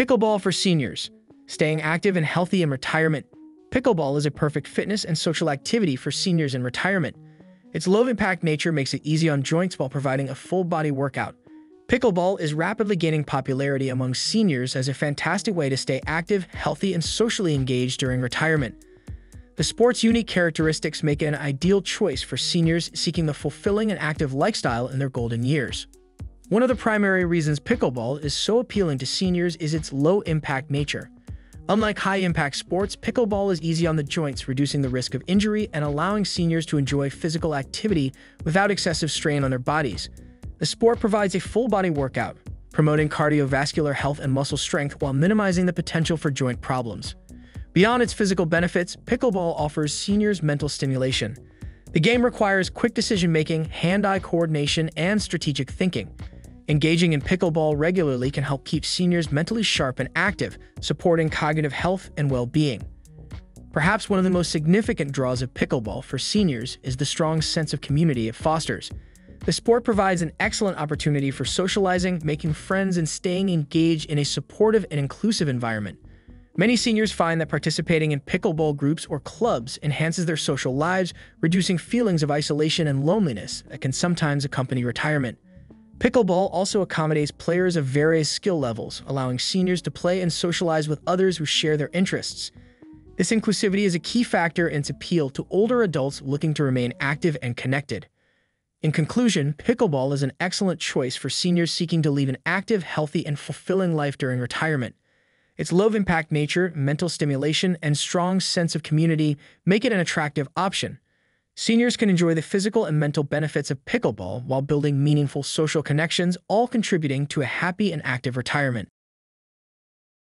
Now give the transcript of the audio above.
Pickleball for seniors. Staying active and healthy in retirement. Pickleball is a perfect fitness and social activity for seniors in retirement. Its low-impact nature makes it easy on joints while providing a full-body workout. Pickleball is rapidly gaining popularity among seniors as a fantastic way to stay active, healthy, and socially engaged during retirement. The sport's unique characteristics make it an ideal choice for seniors seeking the fulfilling and active lifestyle in their golden years. One of the primary reasons pickleball is so appealing to seniors is its low-impact nature. Unlike high-impact sports, pickleball is easy on the joints, reducing the risk of injury and allowing seniors to enjoy physical activity without excessive strain on their bodies. The sport provides a full-body workout, promoting cardiovascular health and muscle strength while minimizing the potential for joint problems. Beyond its physical benefits, pickleball offers seniors mental stimulation. The game requires quick decision-making, hand-eye coordination, and strategic thinking. Engaging in pickleball regularly can help keep seniors mentally sharp and active, supporting cognitive health and well-being. Perhaps one of the most significant draws of pickleball for seniors is the strong sense of community it fosters. The sport provides an excellent opportunity for socializing, making friends, and staying engaged in a supportive and inclusive environment. Many seniors find that participating in pickleball groups or clubs enhances their social lives, reducing feelings of isolation and loneliness that can sometimes accompany retirement. Pickleball also accommodates players of various skill levels, allowing seniors to play and socialize with others who share their interests. This inclusivity is a key factor in its appeal to older adults looking to remain active and connected. In conclusion, pickleball is an excellent choice for seniors seeking to lead an active, healthy, and fulfilling life during retirement. Its low-impact nature, mental stimulation, and strong sense of community make it an attractive option. Seniors can enjoy the physical and mental benefits of pickleball while building meaningful social connections, all contributing to a happy and active retirement.